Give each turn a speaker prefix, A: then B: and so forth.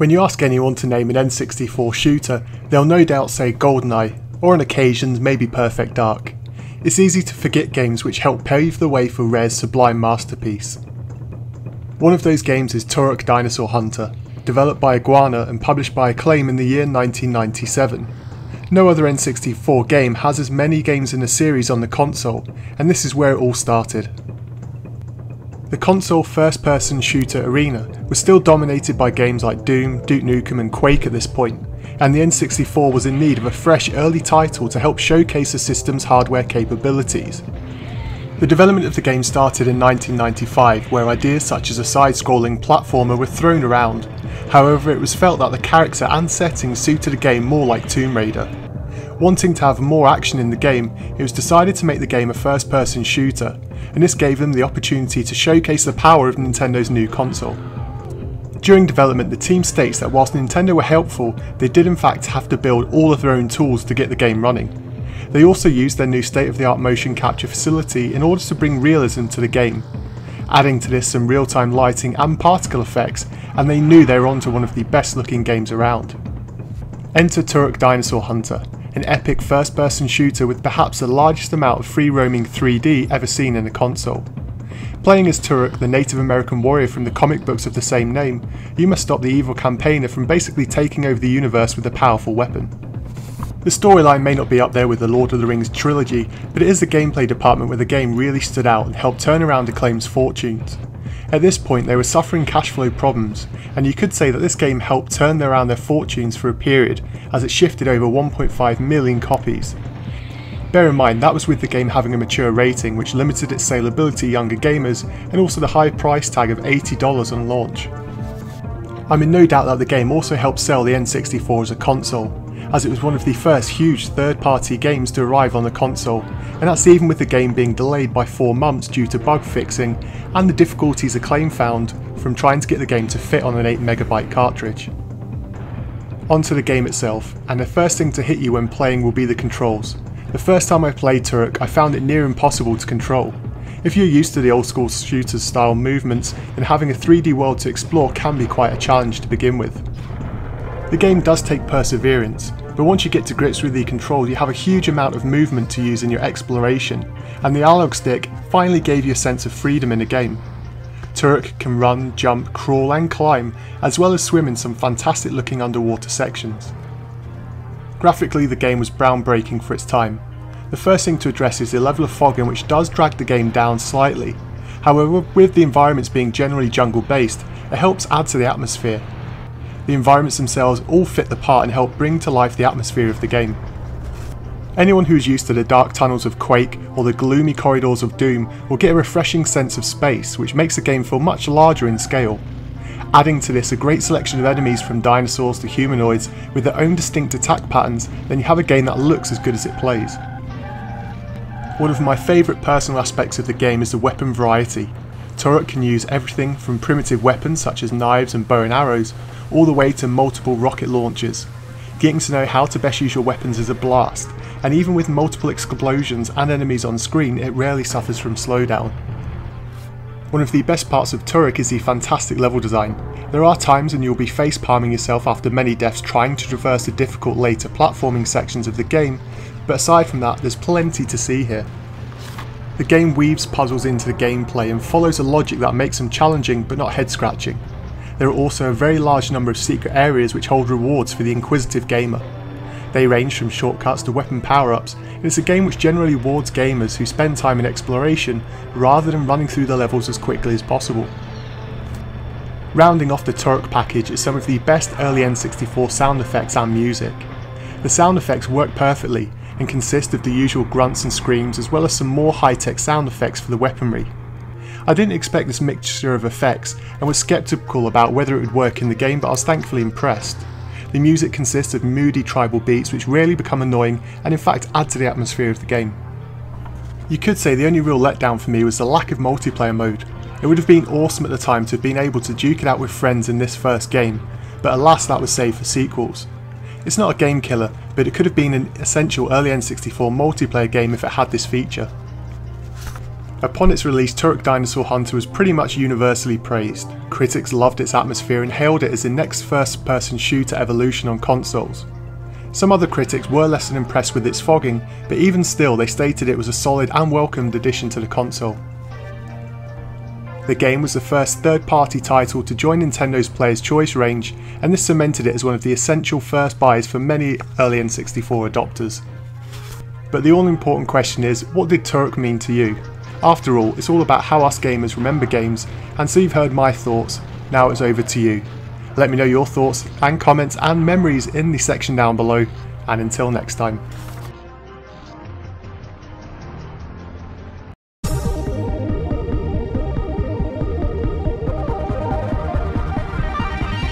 A: When you ask anyone to name an N64 shooter, they'll no doubt say GoldenEye, or on occasions maybe Perfect Dark. It's easy to forget games which helped pave the way for Rare's sublime masterpiece. One of those games is Turok Dinosaur Hunter, developed by Iguana and published by Acclaim in the year 1997. No other N64 game has as many games in a series on the console, and this is where it all started. The console first person shooter arena was still dominated by games like Doom, Duke Nukem and Quake at this point, and the N64 was in need of a fresh early title to help showcase the system's hardware capabilities. The development of the game started in 1995 where ideas such as a side-scrolling platformer were thrown around, however it was felt that the character and setting suited a game more like Tomb Raider. Wanting to have more action in the game, it was decided to make the game a first person shooter, and this gave them the opportunity to showcase the power of Nintendo's new console. During development, the team states that whilst Nintendo were helpful, they did in fact have to build all of their own tools to get the game running. They also used their new state of the art motion capture facility in order to bring realism to the game. Adding to this some real time lighting and particle effects, and they knew they were onto one of the best looking games around. Enter Turok Dinosaur Hunter, an epic first person shooter with perhaps the largest amount of free roaming 3D ever seen in a console. Playing as Turok, the Native American warrior from the comic books of the same name, you must stop the evil campaigner from basically taking over the universe with a powerful weapon. The storyline may not be up there with the Lord of the Rings trilogy, but it is the gameplay department where the game really stood out and helped turn around Acclaim's fortunes. At this point they were suffering cash flow problems, and you could say that this game helped turn around their fortunes for a period as it shifted over 1.5 million copies. Bear in mind that was with the game having a mature rating which limited its saleability to younger gamers and also the high price tag of $80 on launch. I'm in no doubt that the game also helped sell the N64 as a console, as it was one of the first huge third party games to arrive on the console, and that's even with the game being delayed by 4 months due to bug fixing and the difficulties Acclaim found from trying to get the game to fit on an 8MB cartridge. Onto the game itself, and the first thing to hit you when playing will be the controls. The first time I played Turok I found it near impossible to control. If you're used to the old school shooter style movements, then having a 3D world to explore can be quite a challenge to begin with. The game does take perseverance, but once you get to grips with the controls you have a huge amount of movement to use in your exploration, and the analog stick finally gave you a sense of freedom in a game. Turok can run, jump, crawl and climb, as well as swim in some fantastic looking underwater sections. Graphically the game was groundbreaking for its time. The first thing to address is the level of fogging which does drag the game down slightly, however with the environments being generally jungle based, it helps add to the atmosphere the environments themselves all fit the part and help bring to life the atmosphere of the game. Anyone who is used to the dark tunnels of Quake or the gloomy corridors of Doom will get a refreshing sense of space which makes the game feel much larger in scale. Adding to this a great selection of enemies from dinosaurs to humanoids with their own distinct attack patterns, then you have a game that looks as good as it plays. One of my favourite personal aspects of the game is the weapon variety. Turok can use everything from primitive weapons such as knives and bow and arrows, all the way to multiple rocket launches. Getting to know how to best use your weapons is a blast, and even with multiple explosions and enemies on screen, it rarely suffers from slowdown. One of the best parts of Turok is the fantastic level design. There are times when you'll be face palming yourself after many deaths trying to traverse the difficult later platforming sections of the game, but aside from that, there's plenty to see here. The game weaves puzzles into the gameplay and follows a logic that makes them challenging but not head scratching there are also a very large number of secret areas which hold rewards for the inquisitive gamer. They range from shortcuts to weapon power-ups, and it's a game which generally rewards gamers who spend time in exploration rather than running through the levels as quickly as possible. Rounding off the Turok package is some of the best early N64 sound effects and music. The sound effects work perfectly and consist of the usual grunts and screams as well as some more high-tech sound effects for the weaponry. I didn't expect this mixture of effects and was skeptical about whether it would work in the game but I was thankfully impressed. The music consists of moody tribal beats which rarely become annoying and in fact add to the atmosphere of the game. You could say the only real letdown for me was the lack of multiplayer mode. It would have been awesome at the time to have been able to duke it out with friends in this first game, but alas that was saved for sequels. It's not a game killer, but it could have been an essential early N64 multiplayer game if it had this feature. Upon its release, Turok Dinosaur Hunter was pretty much universally praised. Critics loved its atmosphere and hailed it as the next first person shooter evolution on consoles. Some other critics were less than impressed with its fogging, but even still they stated it was a solid and welcomed addition to the console. The game was the first third party title to join Nintendo's Player's Choice range, and this cemented it as one of the essential first buys for many early N64 adopters. But the all important question is what did Turok mean to you? After all, it's all about how us gamers remember games, and so you've heard my thoughts, now it's over to you. Let me know your thoughts and comments and memories in the section down below, and until next time.